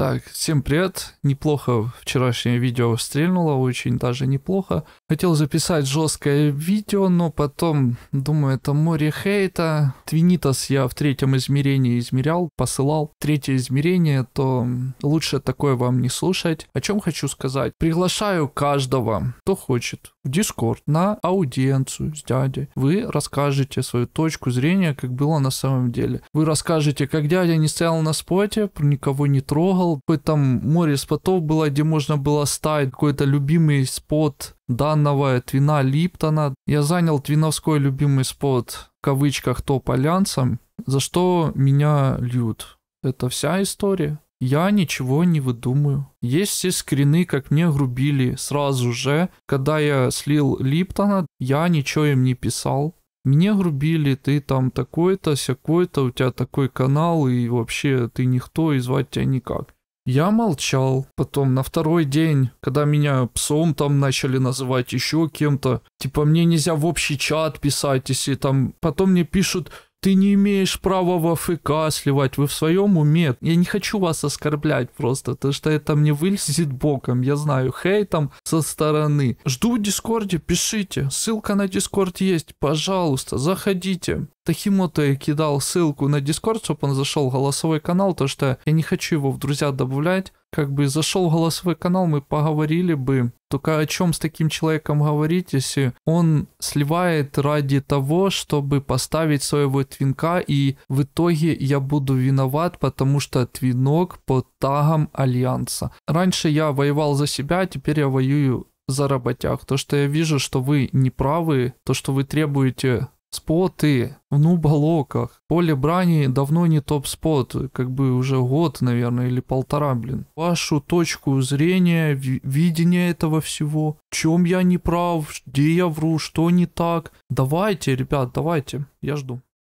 Так, всем привет. Неплохо вчерашнее видео стрельнуло, очень даже неплохо. Хотел записать жесткое видео, но потом, думаю, это море хейта. Твинитас я в третьем измерении измерял, посылал. Третье измерение, то лучше такое вам не слушать. О чем хочу сказать. Приглашаю каждого, кто хочет, в Дискорд на аудиенцию с дядей. Вы расскажете свою точку зрения, как было на самом деле. Вы расскажете, как дядя не стоял на споте, никого не трогал. Какое там море спотов было, где можно было ставить какой-то любимый спот данного твина Липтона. Я занял твиновской любимый спот в кавычках топ альянсом, за что меня льют. Это вся история. Я ничего не выдумаю. Есть все скрины, как мне грубили сразу же. Когда я слил Липтона, я ничего им не писал. Мне грубили, ты там такой-то, сякой-то, у тебя такой канал, и вообще ты никто, и звать тебя никак. Я молчал. Потом на второй день, когда меня псом там начали называть еще кем-то, типа мне нельзя в общий чат писать, если там... Потом мне пишут, ты не имеешь права в АФК сливать, вы в своем уме. Я не хочу вас оскорблять просто, потому что это мне вылезет боком, я знаю, хейтом со стороны. Жду в Дискорде, пишите, ссылка на Дискорд есть, пожалуйста, заходите. Тахимота я кидал ссылку на Дискорд, чтобы он зашел в голосовой канал, то что я не хочу его в друзья добавлять. Как бы зашел в голосовой канал, мы поговорили бы. Только о чем с таким человеком говорить, если он сливает ради того, чтобы поставить своего твинка, и в итоге я буду виноват, потому что твинок под тагом Альянса. Раньше я воевал за себя, теперь я воюю за работяг. То, что я вижу, что вы не правы, то, что вы требуете споты в нубалоках. Поле брани давно не топ-спот, как бы уже год, наверное, или полтора, блин. Вашу точку зрения, видение этого всего, в чем я не прав, где я вру, что не так. Давайте, ребят, давайте, я жду.